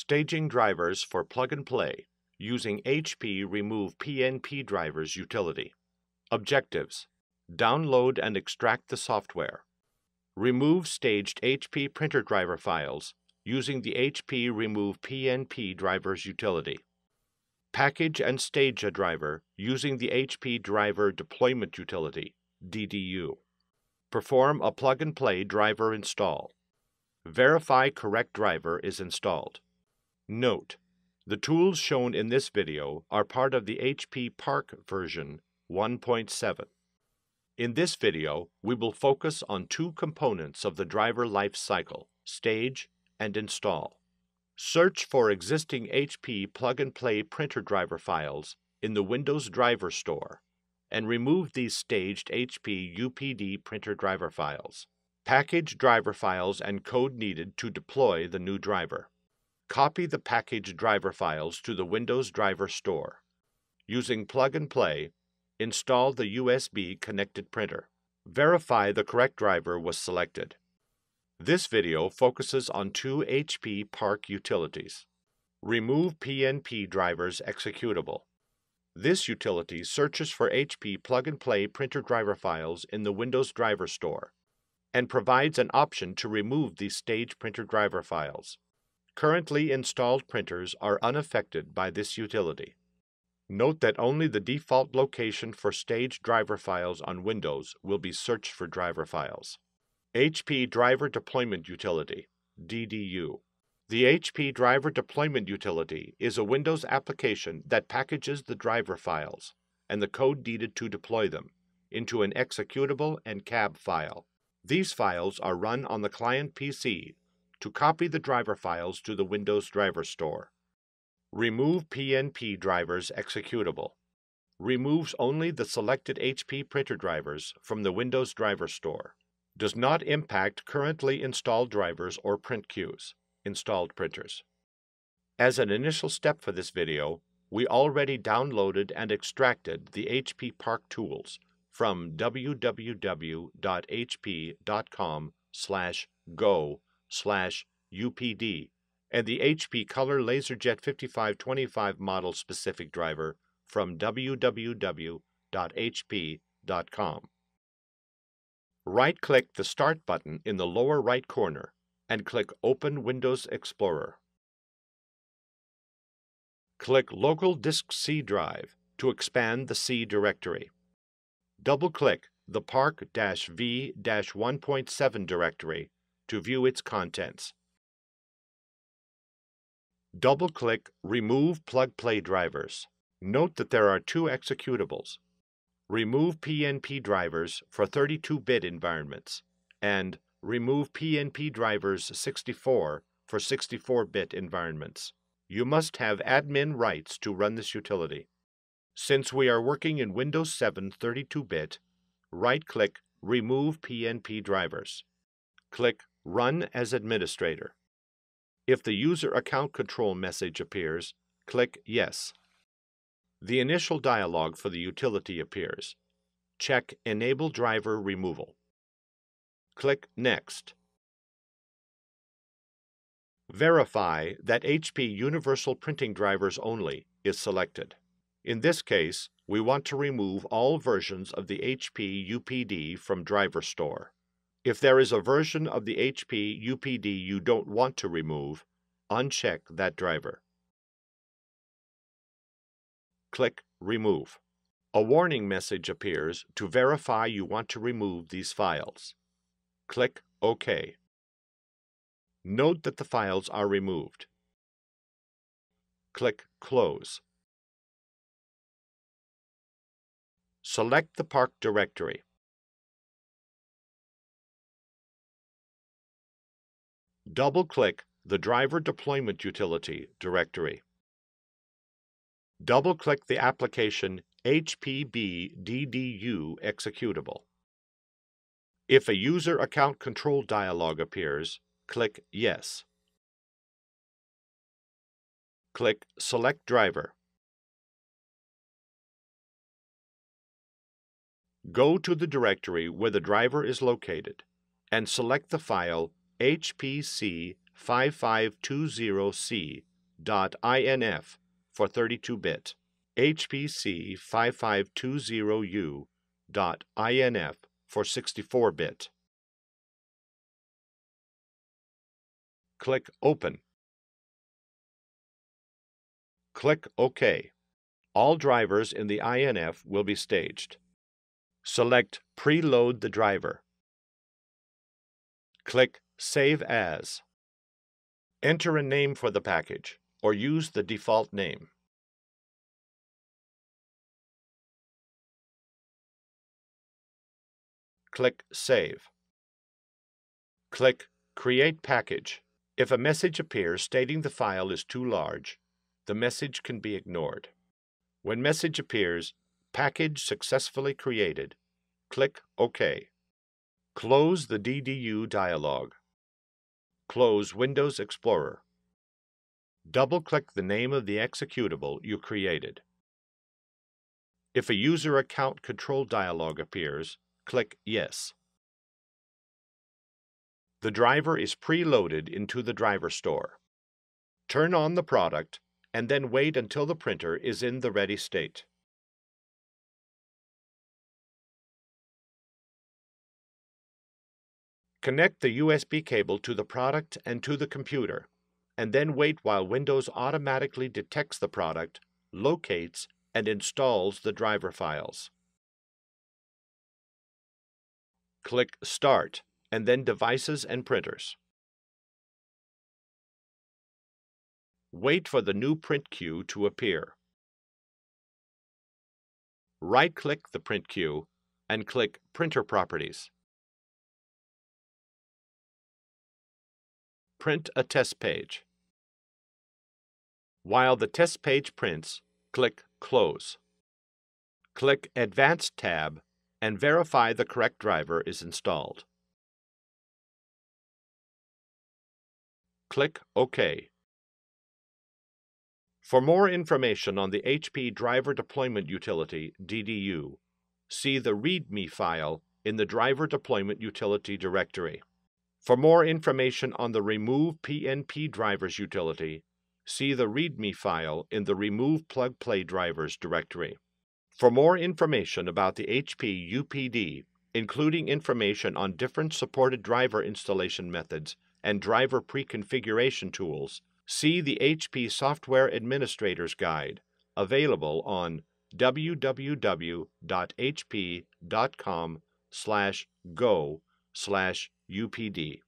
Staging drivers for plug and play using HP Remove PNP Drivers utility. Objectives Download and extract the software. Remove staged HP printer driver files using the HP Remove PNP Drivers utility. Package and stage a driver using the HP Driver Deployment Utility, DDU. Perform a plug and play driver install. Verify correct driver is installed. Note: The tools shown in this video are part of the HP Park version 1.7. In this video, we will focus on two components of the driver life cycle, stage and install. Search for existing HP plug-and-play printer driver files in the Windows Driver Store and remove these staged HP UPD printer driver files. Package driver files and code needed to deploy the new driver. Copy the package driver files to the Windows Driver Store. Using Plug and Play, install the USB connected printer. Verify the correct driver was selected. This video focuses on two HP Park utilities. Remove PNP drivers executable. This utility searches for HP plug-and-play printer driver files in the Windows Driver Store and provides an option to remove these stage printer driver files. Currently installed printers are unaffected by this utility. Note that only the default location for stage driver files on Windows will be searched for driver files. HP Driver Deployment Utility DDU the HP Driver Deployment Utility is a Windows application that packages the driver files and the code needed to deploy them into an executable and cab file. These files are run on the client PC to copy the driver files to the Windows Driver Store. Remove PNP drivers executable. Removes only the selected HP printer drivers from the Windows Driver Store. Does not impact currently installed drivers or print queues installed printers. As an initial step for this video, we already downloaded and extracted the HP Park tools from www.hp.com slash UPD and the HP Color LaserJet 5525 model specific driver from www.hp.com. Right-click the Start button in the lower right corner and click Open Windows Explorer. Click Local Disk C Drive to expand the C directory. Double-click the Park-V-1.7 directory to view its contents. Double-click Remove Plug-Play Drivers. Note that there are two executables. Remove PNP drivers for 32-bit environments and remove PNP drivers 64 for 64-bit environments. You must have admin rights to run this utility. Since we are working in Windows 7 32-bit, right-click Remove PNP Drivers. Click Run as Administrator. If the User Account Control message appears, click Yes. The initial dialog for the utility appears. Check Enable Driver Removal. Click Next. Verify that HP Universal Printing Drivers Only is selected. In this case, we want to remove all versions of the HP UPD from Driver Store. If there is a version of the HP UPD you don't want to remove, uncheck that driver. Click Remove. A warning message appears to verify you want to remove these files. Click OK. Note that the files are removed. Click Close. Select the Park directory. Double-click the Driver Deployment Utility directory. Double-click the application HPB-DDU executable. If a User Account Control dialog appears, click Yes. Click Select Driver. Go to the directory where the driver is located and select the file hpc 5520C.INF for 32-bit, HPC 5520U.INF for 64-bit. Click Open. Click OK. All drivers in the INF will be staged. Select Preload the driver. Click Save As. Enter a name for the package, or use the default name. Click Save. Click Create Package. If a message appears stating the file is too large, the message can be ignored. When message appears, Package successfully created, click OK. Close the DDU dialog. Close Windows Explorer. Double-click the name of the executable you created. If a user account control dialog appears, click Yes. The driver is preloaded into the driver store. Turn on the product and then wait until the printer is in the ready state. Connect the USB cable to the product and to the computer, and then wait while Windows automatically detects the product, locates, and installs the driver files. Click Start and then Devices and Printers. Wait for the new print queue to appear. Right-click the print queue and click Printer Properties. Print a test page. While the test page prints, click Close. Click Advanced tab and verify the correct driver is installed. Click OK. For more information on the HP Driver Deployment Utility DDU, see the README file in the Driver Deployment Utility directory. For more information on the Remove PNP Drivers utility, see the README file in the Remove Plug Play Drivers directory. For more information about the HP UPD, including information on different supported driver installation methods and driver pre-configuration tools, see the HP Software Administrator's Guide, available on www.hp.com go UPD.